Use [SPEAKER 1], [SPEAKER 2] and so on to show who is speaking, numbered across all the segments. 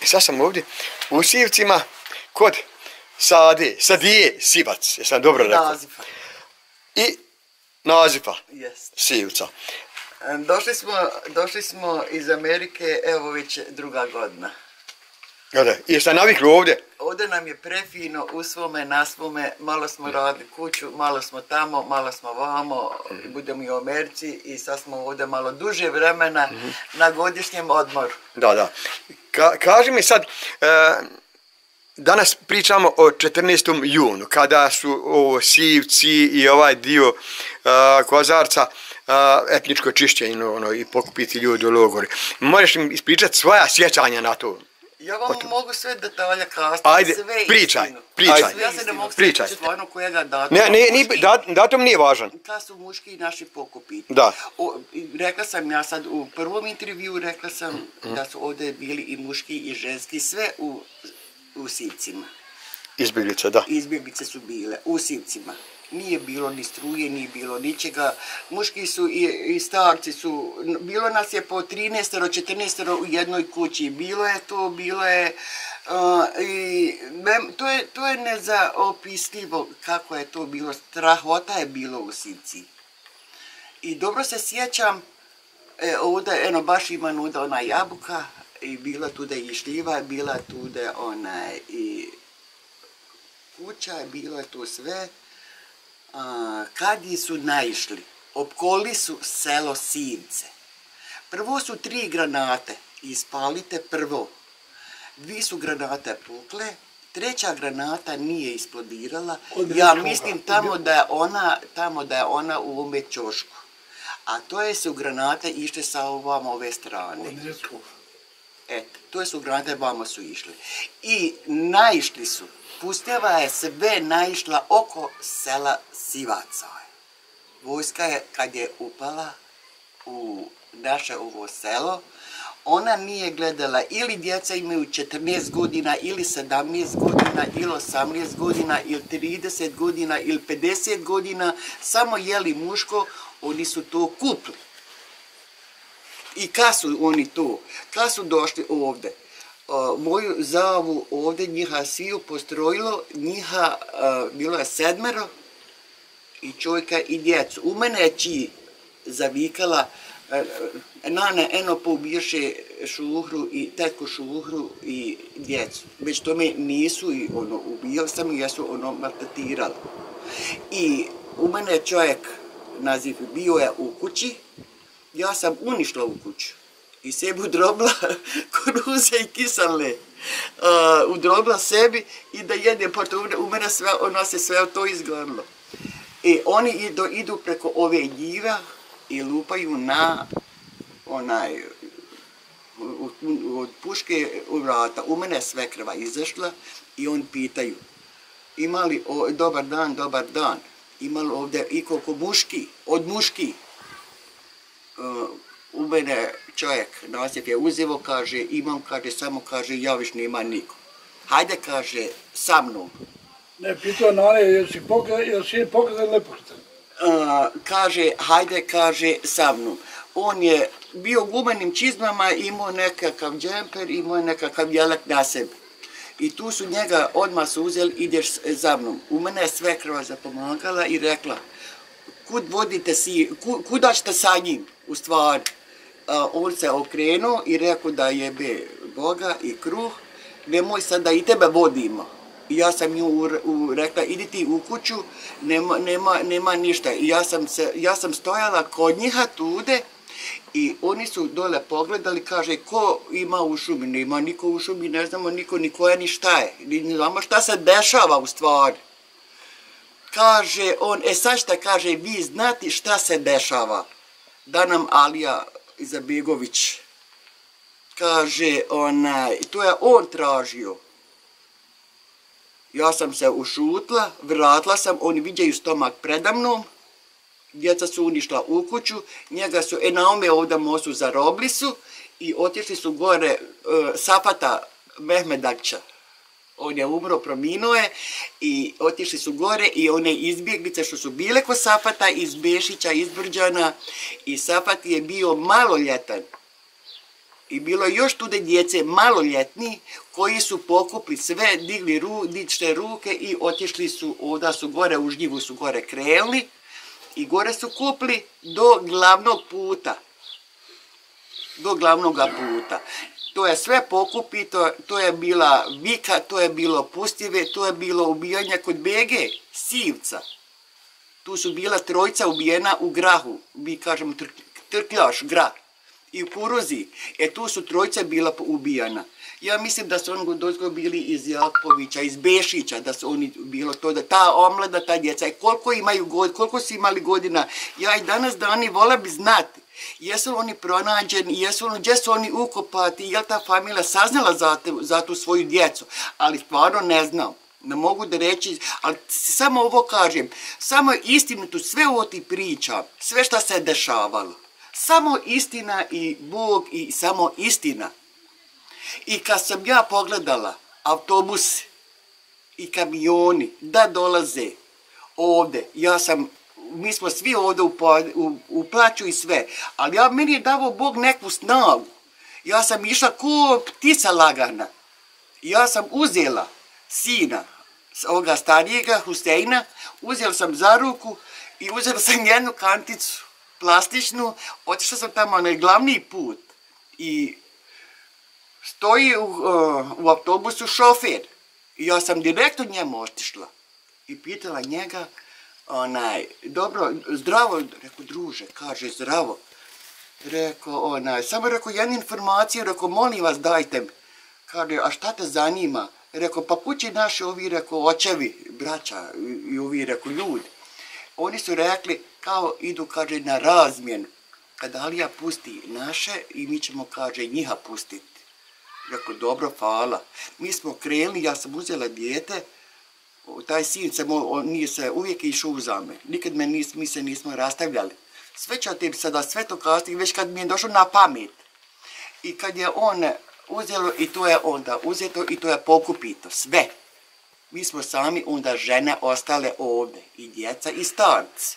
[SPEAKER 1] I sad sam ovdje u Sivcima kod Sade, Sadije Sivac, jesam dobro rekao.
[SPEAKER 2] Nazifa.
[SPEAKER 1] I Nazifa
[SPEAKER 2] Jest.
[SPEAKER 1] Sivca.
[SPEAKER 2] E, Došli smo, došli smo iz Amerike, evo već druga godina.
[SPEAKER 1] I jeste navikli ovdje?
[SPEAKER 2] Ovdje nam je prefino, u svome, na svome, malo smo radili kuću, malo smo tamo, malo smo vamo,
[SPEAKER 1] Mhm.
[SPEAKER 2] budemo i u Americi i sad smo ovdje malo duže vremena na godišnjem odmoru.
[SPEAKER 1] Da, da. Ka, kaži mi sad, e, danas pričamo o 14. junu, kada su ovo Sivci i ovaj dio e, Kozarca e, etničko čišćenje ono, i pokupiti ljudi u logori. Možeš ispričati svoja sjećanja na to?
[SPEAKER 2] Ja vam mogu sve detalje kazati,
[SPEAKER 1] Ajde,
[SPEAKER 2] sve
[SPEAKER 1] pričaj,
[SPEAKER 2] istinu.
[SPEAKER 1] pričaj.
[SPEAKER 2] Ajde, Ja se ne mogu
[SPEAKER 1] Pričaj.
[SPEAKER 2] stvarno kojega datuma.
[SPEAKER 1] Ne, ne, ni, dat, datum nije važan.
[SPEAKER 2] Kad su muški naši pokupiti.
[SPEAKER 1] Da.
[SPEAKER 2] O, i rekla sam ja sad u prvom intervju, rekla sam da su ovdje bili i muški i ženski, sve u, u sivcima.
[SPEAKER 1] Izbjeglice, da.
[SPEAKER 2] Izbjeglice su bile u sivcima. Nije bilo ni struje, nije bilo ničega. Muški su i, i starci su, bilo nas je po 13 14 u jednoj kući. Bilo je to, bilo je, uh, i, to je, to je nezaopisljivo kako je to bilo. Strahota je bilo u Sivci. I dobro se sjećam, e, ovdje, eno, baš ima nuda ona jabuka, i bila tuda i šljiva, bila tuda ona i kuća, bilo je to sve. A, kad je su naišli, opkoli su selo Sivce. Prvo su tri granate, ispalite prvo. Dvi su granate pukle, treća granata nije isplodirala.
[SPEAKER 3] Od
[SPEAKER 2] Ja mislim tamo da je ona, tamo da je ona u ome ćošku. A to je su granate išle sa ovam ove strane. Eto, to su granate vamo su išli. I naišli su, pusteva je sve naišla oko sela Sivaca. Vojska je, kad je upala u naše ovo selo, ona nije gledala ili djeca imaju 14 godina, ili 17 godina, ili 18 godina, ili 30 godina, ili 50 godina, samo jeli muško, oni su to kupili. I kad su oni to, kad su došli ovdje, moju zavu ovdje njiha sviju postrojilo, njiha uh, bilo je sedmero i čovjeka i djecu. U mene je či zavikala, uh, nane eno poubješe šuhru i tetku šuhru i djecu. Već tome nisu i ono, ubijali sam ja su ono maltretirali. I u mene je čovjek, naziv bio je u kući, ja sam unišla u kuću i sebi udrobila koruze i kisale. Uh, udrobila sebi i da jedem, pošto u- u mene sve, ono se sve to izgledalo. I oni idu, idu preko ove njiva i lupaju na onaj u- od puške u vrata. U mene sve krva izašla i on pitaju ima li, o, dobar dan, dobar dan, ima li ovdje i koliko muški, od muški, uh, u mene čovjek Nasip je uzivo, kaže, imam, kaže, samo, kaže, ja viš nema niko. Hajde, kaže, sa mnom.
[SPEAKER 3] Ne, pitao Nane, jesi jesi pokazan ili
[SPEAKER 2] kaže, hajde, kaže, sa mnom. On je bio gumenim čizmama, imao nekakav džemper, imao je nekakav jelek na sebi. I tu su njega odmah su uzeli, ideš za mnom. U mene je sve krva zapomagala i rekla, kud vodite si, ku, kuda ćete sa njim, u stvari. A, on se okrenuo i rekao da jebe Boga i kruh, nemoj sad da i tebe vodimo. I ja sam nju rekla, idi ti u kuću, nema, nema, nema ništa. I ja sam, se, ja sam stojala kod njiha tude i oni su dole pogledali, kaže, ko ima u šumi? Nema niko u šumi, ne znamo niko ni koja ni šta je. Ni znamo šta se dešava u stvari. Kaže on, e sad šta kaže, vi znate šta se dešava? Da nam Alija Izabegović kaže, onaj, to je on tražio. Ja sam se ušutla, vratila sam, oni viđaju stomak predamnom, djeca su unišla u kuću, njega su, e na ome ovdje mosu zarobli su i otišli su gore e, Safata Mehmedakća. On je umro, je i otišli su gore i one izbjeglice što su bile kod Safata iz Bešića, iz Brđana i Safat je bio maloljetan. I bilo je još tude djece maloljetni koji su pokupli sve, digli ru, dične ruke i otišli su, ovda su gore, u žnjivu su gore krenuli i gore su kupli do glavnog puta. Do glavnog puta. To je sve pokupito, to je bila vika, to je bilo pustive, to je bilo ubijanje kod Bege, Sivca. Tu su bila trojca ubijena u grahu, mi kažemo tr, trkljaš, grah i u Kuruzi. E tu su trojca bila ubijana. Ja mislim da su oni dozgo bili iz Jakovića, iz Bešića, da su oni bilo to, da ta omlada, ta djeca, e koliko imaju god, koliko su imali godina, ja i danas dani vola bi znati, jesu oni pronađeni, jesu li, gdje su oni ukopati, je li ta familija saznala za, te, za tu svoju djecu, ali stvarno ne znam. Ne mogu da reći, ali samo ovo kažem, samo istinu tu sve ovo ti pričam, sve šta se dešavalo. Samo istina i Bog i samo istina. I kad sam ja pogledala autobuse i kamioni da dolaze ovde, ja sam, mi smo svi ovde u, u, u plaću i sve, ali ja, meni je davo Bog neku snagu. Ja sam išla ko ptica lagana. Ja sam uzela sina, ovoga starijega, Huseina, uzela sam za ruku i uzela sam jednu kanticu plastičnu, otišla sam tamo na glavni put i stoji u, u autobusu šofer. I ja sam direktno njemu otišla i pitala njega, onaj, dobro, zdravo, rekao, druže, kaže, zdravo. Rekao, onaj, samo rekao, jednu informaciju, rekao, molim vas, dajte mi. Kaže, a šta te zanima? Rekao, pa kući naši ovi, rekao, očevi, braća i ovi, rekao, ljudi. Oni su rekli, kao idu, kaže, na razmjenu. Kad Alija pusti naše i mi ćemo, kaže, njiha pustiti. Rekao, dobro, hvala. Mi smo krenuli, ja sam uzela dijete, taj sin se, on nije se uvijek išao uza me. Nikad me nis, mi se nismo rastavljali. Sve ću ti sada sve to kazati, već kad mi je došlo na pamet. I kad je on uzelo i to je onda uzeto i to je pokupito, sve. Mi smo sami onda žene ostale ovde, i djeca i starci.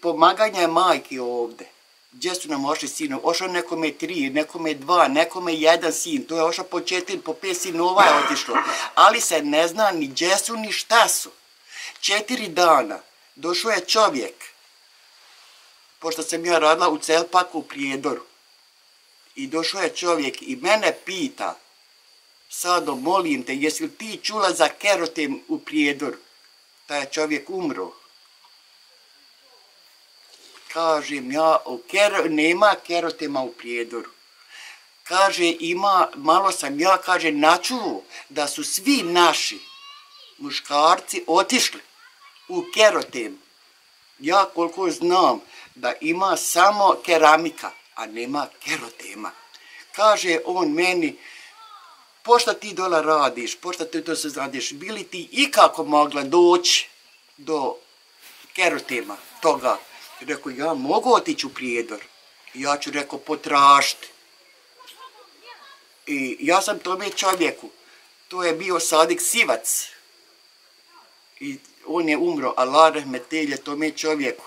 [SPEAKER 2] Pomaganje majke ovde gdje su nam ošli sinovi, nekome tri, nekome dva, nekome jedan sin, to je ošao po četiri, po pet sinova je otišlo, ali se ne zna ni gdje su, ni šta su. Četiri dana došao je čovjek, pošto sam ja radila u Celpaku u Prijedoru, i došao je čovjek i mene pita, Sado, molim te, jesi li ti čula za kerotem u Prijedoru? Taj čovjek umro kažem ja, ker, nema kerotema u prijedoru. Kaže, ima, malo sam ja, kaže, načuo da su svi naši muškarci otišli u kerotem. Ja koliko znam da ima samo keramika, a nema kerotema. Kaže on meni, pošto ti dola radiš, pošto ti to se radiš, bili ti ikako mogla doći do kerotema toga Rekao, ja mogu otići u prijedor. Ja ću, rekao, potražiti. I ja sam tome čovjeku, to je bio Sadik Sivac. I on je umro, Allah rahmetelje tome čovjeku.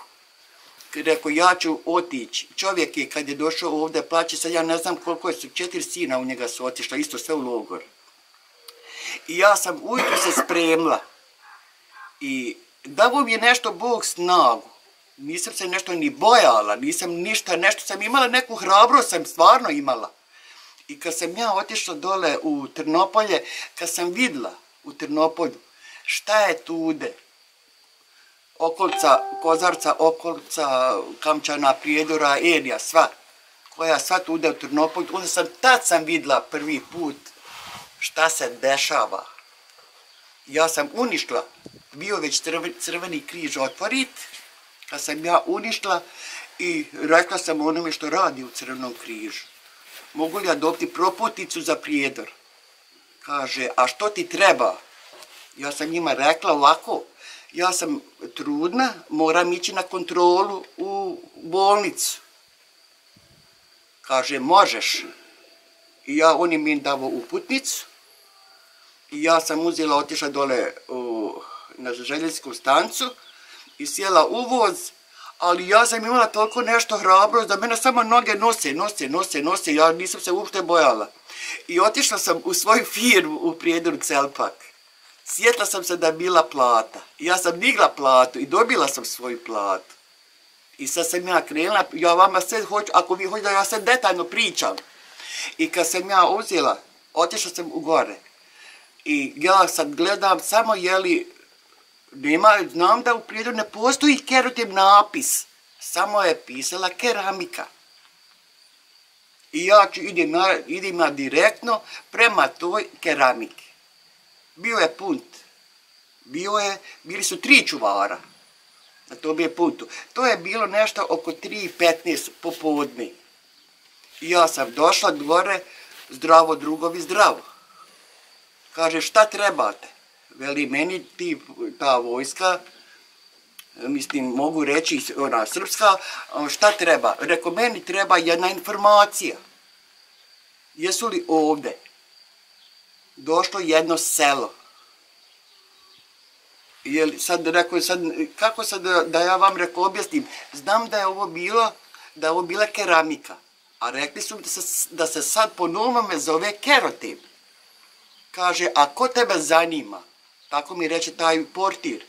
[SPEAKER 2] Rekao, ja ću otići. Čovjek je, kad je došao ovdje, plaće sad, ja ne znam koliko su, četiri sina u njega su otišla, isto sve u logor. I ja sam ujutro se spremla. I davo mi je nešto Bog snagu nisam se nešto ni bojala, nisam ništa, nešto sam imala, neku hrabrost sam stvarno imala. I kad sam ja otišla dole u Trnopolje, kad sam vidla u Trnopolju šta je tude, okolca, Kozarca, okolca, Kamčana, Prijedora, Enija, sva, koja sva tude u Trnopolju, onda sam, tad sam vidla prvi put šta se dešava. Ja sam uništila, bio već crveni križ otvorit, kad sam ja uništila i rekla sam onome što radi u Crvenom križu. Mogu li ja dobiti proputicu za prijedor? Kaže, a što ti treba? Ja sam njima rekla ovako, ja sam trudna, moram ići na kontrolu u bolnicu. Kaže, možeš. I ja, on je mi davo uputnicu. I ja sam uzela, otišla dole u, na željezsku stancu i sjela u voz, ali ja sam imala toliko nešto hrabrost da mene samo noge nose, nose, nose, nose, ja nisam se uopšte bojala. I otišla sam u svoju firmu u Prijedoru Celpak. Sjetla sam se da je bila plata. Ja sam digla platu i dobila sam svoju platu. I sad sam ja krenula, ja vama sve hoću, ako vi hoćete da ja sve detaljno pričam. I kad sam ja uzela, otišla sam u gore. I ja sad gledam samo je li, nema, znam da u prirodu ne postoji kerotim napis. Samo je pisala keramika. I ja ću idem, na, idem na direktno prema toj keramiki. Bio je punt. Bio je, bili su tri čuvara na tom je putu. To je bilo nešto oko 3.15 popodne. I ja sam došla dvore, zdravo drugovi, zdravo. Kaže, šta trebate? Veli, meni ti, ta vojska, mislim, mogu reći, ona srpska, šta treba? Reko, meni treba jedna informacija. Jesu li ovde došlo jedno selo? Jel, sad rekao, sad, kako sad da, ja vam rekao, objasnim? Znam da je ovo bilo, da je ovo bila keramika. A rekli su da se, da se sad po novome zove kerotin. Kaže, a ko tebe zanima? Tako mi reče taj portir,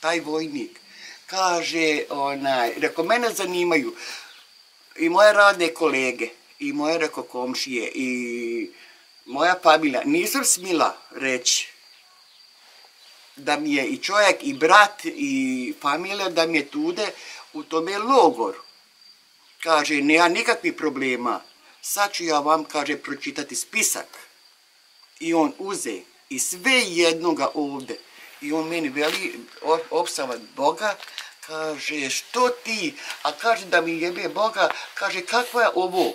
[SPEAKER 2] taj vojnik. Kaže, onaj, rekao, mene zanimaju i moje radne kolege, i moje, rekao, komšije, i moja familija. Nisam smila reći da mi je i čovjek, i brat, i familija, da mi je tude u tome logoru. Kaže, nema nikakvih problema. Sad ću ja vam, kaže, pročitati spisak. I on uze i sve jednoga ovde. I on meni veli, opsavat Boga, kaže, što ti? A kaže da mi jebe Boga, kaže, kakva je ovo?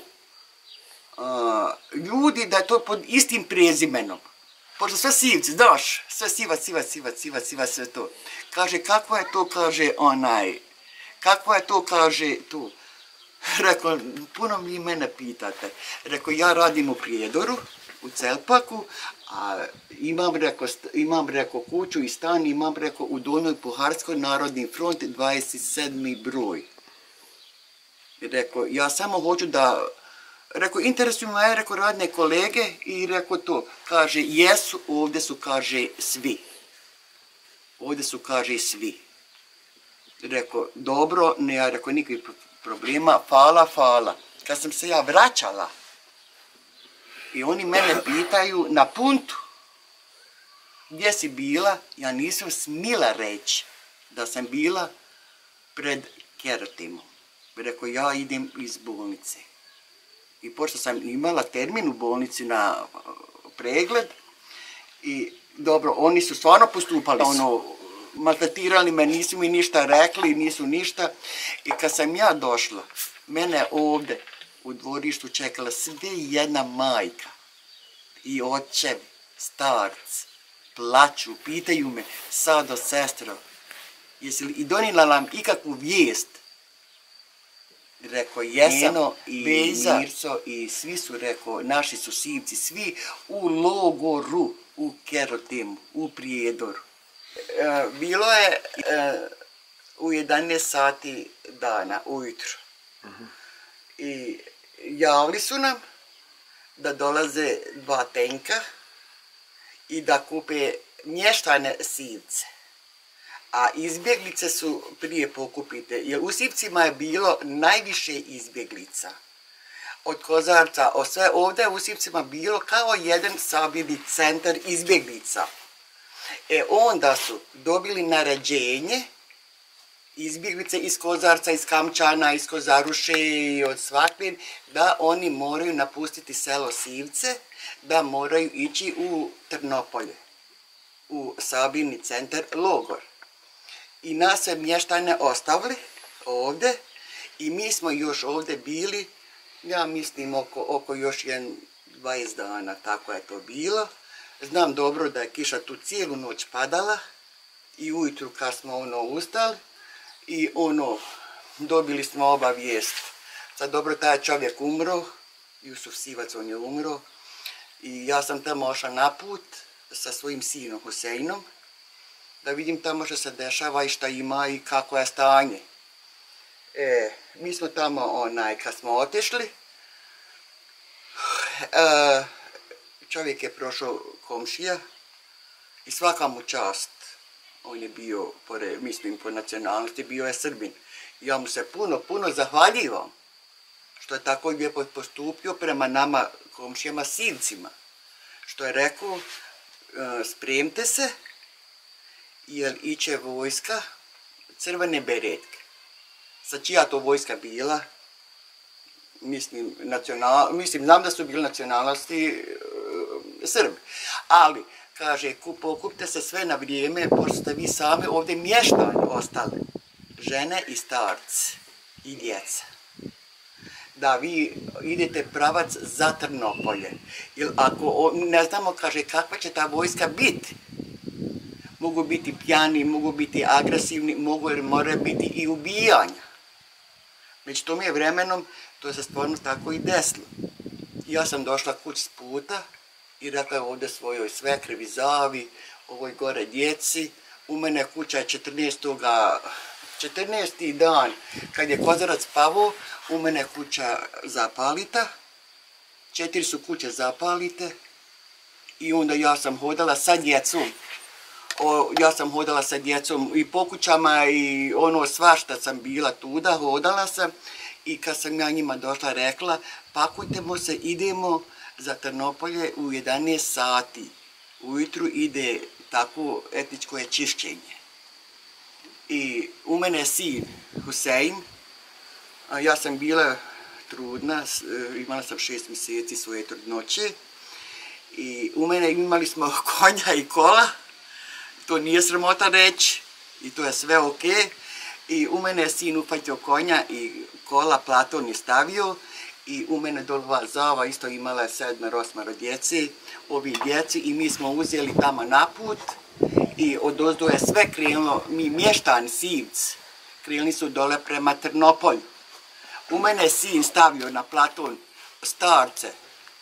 [SPEAKER 2] Ljudi da je to pod istim prezimenom. Pošto sve sivci, znaš, sve siva, siva, siva, siva, sve to. Kaže, kakva je to, kaže, onaj, kakva je to, kaže, tu. Rekao, puno mi mene pitate. Rekao, ja radim u Prijedoru, u Celpaku, a imam, rekao, imam, rekao, kuću i stan, imam, rekao, u Donoj Puharskoj narodni front, 27. broj. Rekao, ja samo hoću da Rekao, interesuju me, rekao, radne kolege i rekao to. Kaže, jesu, ovde su, kaže, svi. Ovde su, kaže, svi. Rekao, dobro, ne, ja rekao, nikakvih problema, fala, fala. Kad sam se ja vraćala, i oni mene pitaju na puntu, gdje si bila, ja nisam smila reći da sam bila pred kerotimom. Rekao, ja idem iz bolnice i pošto sam imala termin u bolnici na uh, pregled i dobro, oni su stvarno postupali, ono, maltretirali me, nisu mi ništa rekli, nisu ništa. I kad sam ja došla, mene ovde u dvorištu čekala sve jedna majka i očevi, starci, plaću, pitaju me, sado, sestro, jesi li i donila nam ikakvu vijest Rekao, jesam i Beza. Mirco i svi su, rekao, naši su sivci, svi u logoru, u Kerotimu, u Prijedoru. E, bilo je e, u 11 sati dana, ujutro. Uh -huh. I javili su nam da dolaze dva tenka i da kupe mještane sivce a izbjeglice su prije pokupite, jer u Sipcima je bilo najviše izbjeglica od Kozarca, sve ovdje u Sipcima bilo kao jedan sabirni centar izbjeglica. E onda su dobili naređenje izbjeglice iz Kozarca, iz Kamčana, iz Kozaruše i od svakvin, da oni moraju napustiti selo Sivce, da moraju ići u Trnopolje, u sabirni centar Logor i nas sve mještane ostavili ovde i mi smo još ovde bili, ja mislim oko, oko još jedan 20 dana, tako je to bilo. Znam dobro da je kiša tu cijelu noć padala i ujutru kad smo ono ustali i ono, dobili smo obavijest. Sad dobro, taj čovjek umro, Jusuf Sivac, on je umro i ja sam tamo ošla na put sa svojim sinom Huseinom da vidim tamo što se dešava i šta ima i kako je stanje. E, mi smo tamo, onaj, kad smo otišli, e, čovjek je prošao komšija i svaka mu čast. On je bio, pore, mislim, po nacionalnosti, bio je Srbin. Ja mu se puno, puno zahvaljivam što je tako lijepo postupio prema nama komšijama sivcima. Što je rekao, e, spremte se, jer iće vojska crvene beretke. Sa čija to vojska bila? Mislim, nacional, mislim, znam da su bili nacionalnosti e, Srbi. Ali, kaže, kup, pokupite se sve na vrijeme, pošto ste vi sami ovdje mještani ostali. Žene i starci i djeca da vi idete pravac za Trnopolje. Jer ako, ne znamo, kaže, kakva će ta vojska biti. Mogu biti pjani, mogu biti agresivni, mogu ili mora biti i ubijanja. Među tom je vremenom, to se stvarno tako i desilo. Ja sam došla kuć s puta i rekla ovdje svojoj svekrivi zavi, ovoj gore djeci, u mene kuća je 14. 14. dan, kad je kozarac pavo, u mene kuća zapalita, četiri su kuće zapalite i onda ja sam hodala sa djecom. O, ja sam hodala sa djecom i po kućama i ono svašta sam bila tuda, hodala sam i kad sam ja njima došla rekla pakujtemo se, idemo za Trnopolje u 11 sati. Ujutru ide tako etničko je čišćenje. I u mene sin Husein, ja sam bila trudna, e, imala sam šest mjeseci svoje trudnoće i u mene imali smo konja i kola, to nije sramota reći i to je sve ok. I u mene je sin upatio konja i kola Platon je stavio i u mene dolova zava isto imala je sedmero, osmero djeci, ovi djeci i mi smo uzeli tamo na put i od ozdo je sve krenulo, mi mještani Sivc, krenuli su dole prema Trnopolju. U mene sin stavio na Platon starce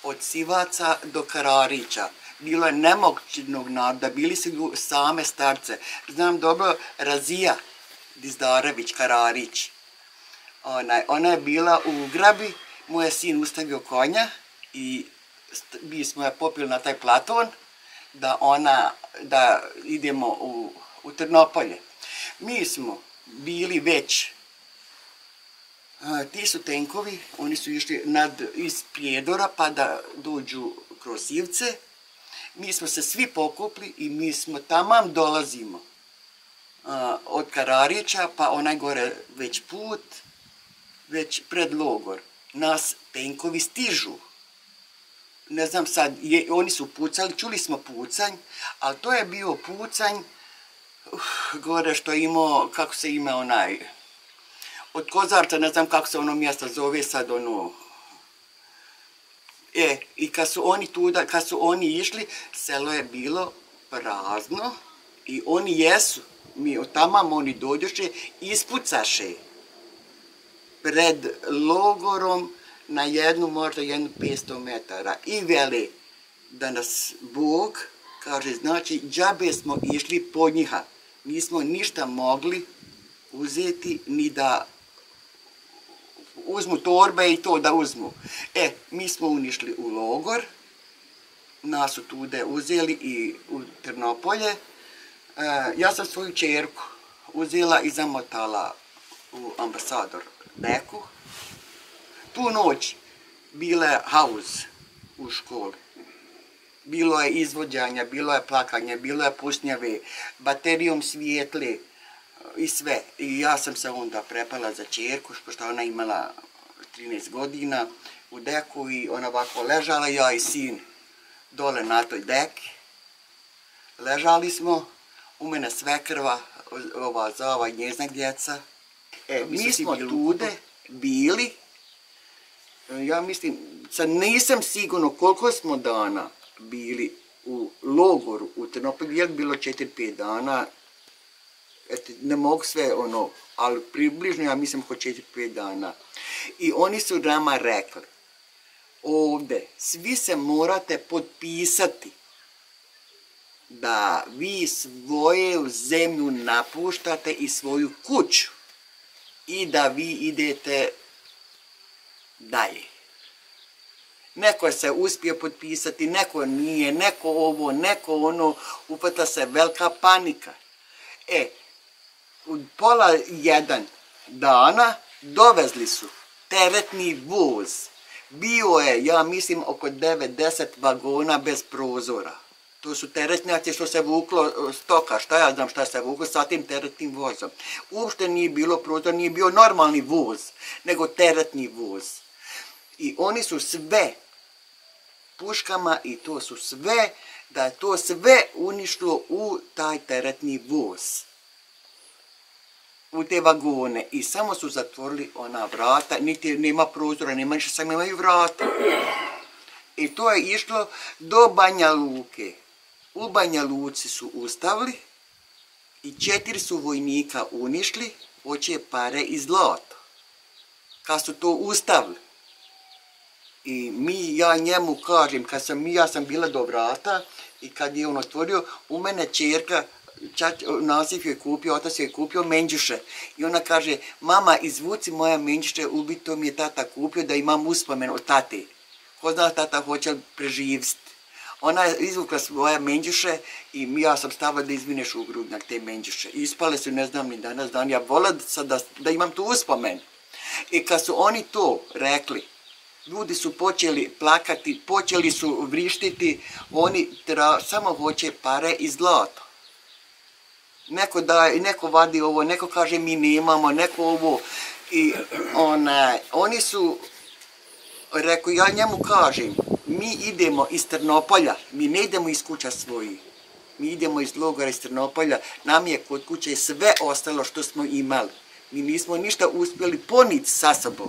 [SPEAKER 2] od Sivaca do Kararića. Bilo je nemoćnog naroda, bili su same starce. Znam dobro, Razija Dizdarević Kararić. Ona, je bila u grabi, moj sin ustavio konja i mi smo je popili na taj Platon da ona, da idemo u, u Trnopolje. Mi smo bili već ti su tenkovi, oni su išli nad, iz Prijedora pa da dođu kroz Ivce. Mi smo se svi pokupli i mi smo tamam dolazimo od Kararića pa onaj gore već put, već pred logor. Nas tenkovi stižu. Ne znam sad, oni su pucali, čuli smo pucanj, ali to je bio pucanj gore što je imao, kako se ime onaj, od Kozarca, ne znam kako se ono mjesto zove sad, ono... E, i kad su oni tuda, kad su oni išli, selo je bilo prazno i oni jesu, mi od tamam oni dođoše, ispucaše pred logorom na jednu, možda jednu 500 metara i veli da nas Bog, kaže, znači, džabe smo išli po njiha. Nismo ništa mogli uzeti ni da uzmu torbe i to da uzmu. E, mi smo unišli u logor, nas su tude uzeli i u Trnopolje. E, ja sam svoju čerku uzela i zamotala u ambasador Beku. Tu noć bila je u školi. Bilo je izvođanja, bilo je plakanje, bilo je pusnjave, baterijom svijetli, i sve. I ja sam se onda prepala za čerku, pošto ona imala 13 godina u deku i ona ovako ležala, ja i sin dole na toj deki. Ležali smo, u mene sve krva, ova zava i njezna djeca. E, mi smo tude bili, ja mislim, sad nisam sigurno koliko smo dana bili u logoru u Trnopolju, je bilo 4-5 dana, ne mogu sve ono, ali približno ja mislim oko 4-5 dana. I oni su nama rekli, ovdje svi se morate potpisati da vi svoju zemlju napuštate i svoju kuću. I da vi idete dalje. Neko se uspio potpisati, neko nije, neko ovo, neko ono, upata se velika panika. E, u pola jedan dana dovezli su teretni voz. Bio je, ja mislim, oko 9-10 vagona bez prozora. To su teretnjaci što se vuklo e, stoka, šta ja znam šta se vuklo sa tim teretnim vozom. Uopšte nije bilo prozor, nije bio normalni voz, nego teretni voz. I oni su sve puškama i to su sve, da je to sve uništilo u taj teretni voz u te vagone i samo su zatvorili ona vrata, niti nema prozora, nema ništa, samo imaju vrata. I to je išlo do Banja Luke. U Banja Luci su ustavili i četiri su vojnika unišli, hoće pare i zlato. Kad su to ustavili, i mi, ja njemu kažem, kad sam, ja sam bila do vrata i kad je on otvorio, u mene čerka čat, Nasif je kupio, otac je kupio menđuše. I ona kaže, mama, izvuci moja menđuše, ubito mi je tata kupio da imam uspomen od tate. Ko zna tata hoće li preživst. Ona je izvukla svoje menđuše i ja sam stavila da izvineš u grudnjak te menđuše. Ispale su, ne znam ni danas dan, ja vola sad da, da imam tu uspomen. I kad su oni to rekli, ljudi su počeli plakati, počeli su vrištiti, oni tra, samo hoće pare i zlato neko da neko vadi ovo, neko kaže mi nemamo, neko ovo i ona, oni su rekao ja njemu kažem mi idemo iz Trnopolja, mi ne idemo iz kuća svoji. Mi idemo iz logora iz Trnopolja, nam je kod kuće sve ostalo što smo imali. Mi nismo ništa uspjeli poniti sa sobom.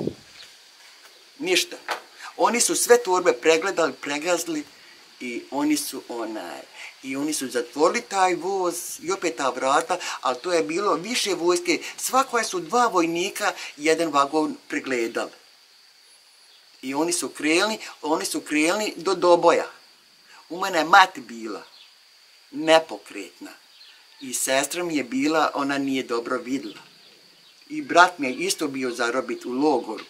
[SPEAKER 2] Ništa. Oni su sve torbe pregledali, pregazli i oni su onaj, i oni su zatvorili taj voz i opet ta vrata, ali to je bilo više vojske, svako su dva vojnika, jedan vagon pregledali. I oni su krenuli, oni su krenuli do doboja. U mene je mati bila nepokretna. I sestra mi je bila, ona nije dobro videla. I brat mi je isto bio zarobit u logoru.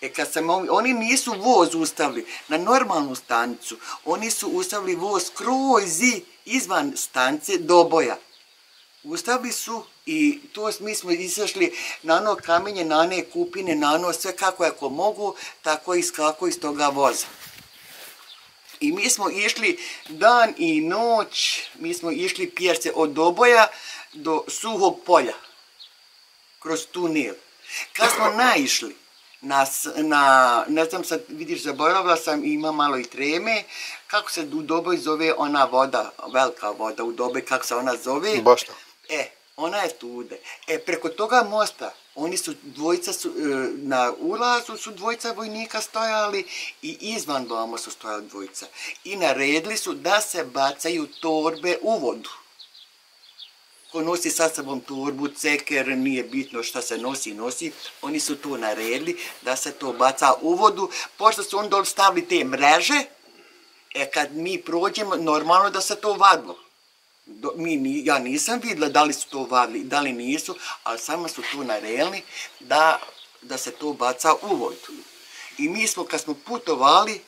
[SPEAKER 2] E kad sam, oni nisu voz ustavili na normalnu stanicu, oni su ustavili voz kroz izvan stanice do boja. Ustavili su i to mi smo izašli na ono kamenje, na one kupine, na ono sve kako ako mogu, tako i skako iz toga voza. I mi smo išli dan i noć, mi smo išli pjerce od doboja do suhog polja, kroz tunel. Kad smo naišli, na, na, ne znam sad, vidiš, zaboravila sam, ima malo i treme, kako se u doboj zove ona voda, velika voda u doboj, kako se ona zove?
[SPEAKER 1] Bašta.
[SPEAKER 2] E, ona je tude. E, preko toga mosta, oni su dvojica, su, e, na ulazu su dvojica vojnika stojali i izvan doma su stojali dvojica. I naredili su da se bacaju torbe u vodu ko nosi sa sobom turbu, ceker, nije bitno šta se nosi, nosi, oni su to naredili da se to baca u vodu, pošto su onda stavili te mreže, e kad mi prođemo, normalno da se to vadlo. Do, mi, ja nisam videla da li su to vadili, da li nisu, ali samo su to naredili da, da se to baca u vodu. I mi smo, kad smo putovali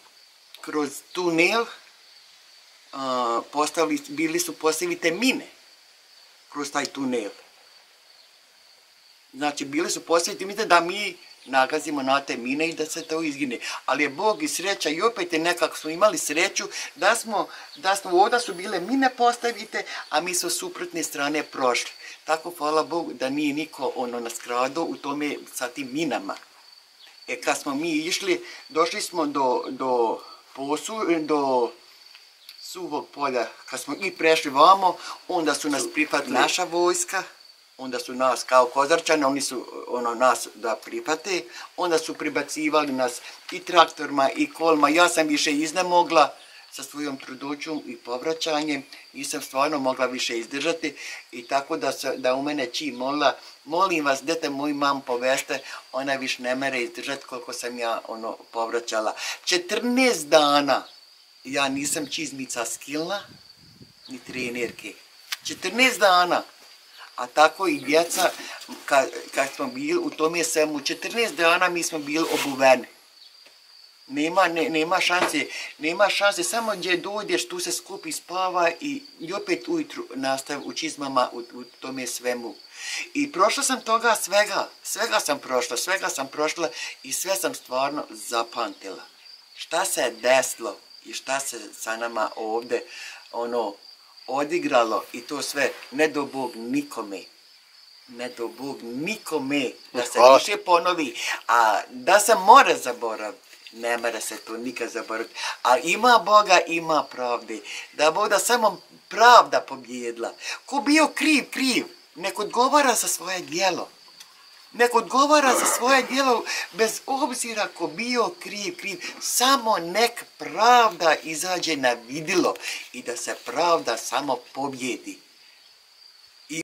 [SPEAKER 2] kroz tunel, uh, postavili, bili su postavite mine kroz taj tunel. Znači, bili su posljeti, mislite da mi nagazimo na te mine i da se to izgine. Ali je Bog i sreća i opet je nekako smo imali sreću da smo, da smo ovdje su bile mine postavite, a mi smo suprotne strane prošli. Tako hvala Bogu da nije niko ono naskrado u tome sa tim minama. E kad smo mi išli, došli smo do, do posu, do suhog polja, kad smo i prešli vamo, onda su nas pripatili naša vojska, onda su nas kao kozarčani, oni su ono nas da pripate, onda su pribacivali nas i traktorima i kolma, ja sam više iznemogla sa svojom trudoćom i povraćanjem, nisam stvarno mogla više izdržati i tako da, se, da u mene čim molila, molim vas, dete moj mam poveste, ona više ne mere izdržati koliko sam ja ono povraćala. 14 dana ja nisam čizmica skilna, ni trenerke. 14 dana. A tako i djeca, kad, kad smo bili u tom je svemu, 14 dana mi smo bili obuveni. Nema, ne, nema šanse, nema šanse, samo gdje dođeš, tu se skupi, spava i, opet ujutru nastavi u čizmama u, u tome svemu. I prošla sam toga svega, svega sam prošla, svega sam prošla i sve sam stvarno zapamtila. Šta se desilo i šta se sa nama ovde ono odigralo i to sve, ne do Bog nikome. Ne do Bog nikome da se
[SPEAKER 1] Hvala.
[SPEAKER 2] više ponovi. A da se mora zaboraviti, ne mora se to nikad zaboraviti. A ima Boga, ima pravde. Da Bog da samo pravda pobjedila. Ko bio kriv, kriv. Nek odgovara za svoje djelo. Nek odgovara za svoje djelo bez obzira ko bio kriv, kriv. Samo nek pravda izađe na vidilo i da se pravda samo pobjedi.